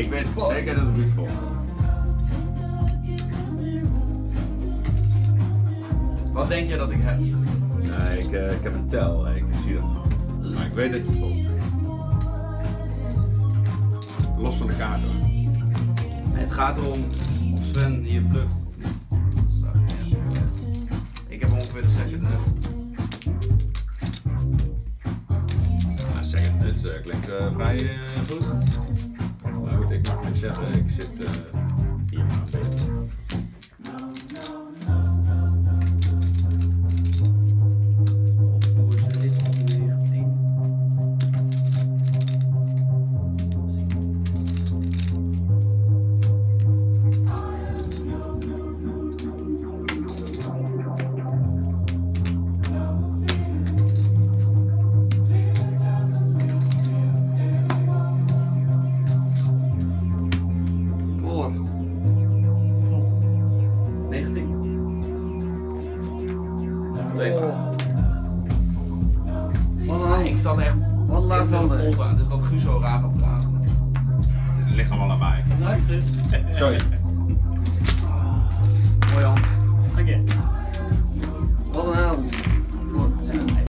Ik weet zeker dat het niet vol. Wat denk je dat ik heb? Nee, ik, eh, ik heb een tel. Ik zie dat. Maar ik weet dat je vol. Los van de kaart hoor. Het gaat erom of Sven hier bluft. Ik heb ongeveer de second nut. Nou, second nuts eh, klinkt eh, vrij goed. Maar goed, ik mag 19. Twee Wat Ja, ik zat echt Wat laat van de- vol aan, dus dat Guus zo raar gaat praten. Het ligt allemaal aan mij. Nee. Sorry.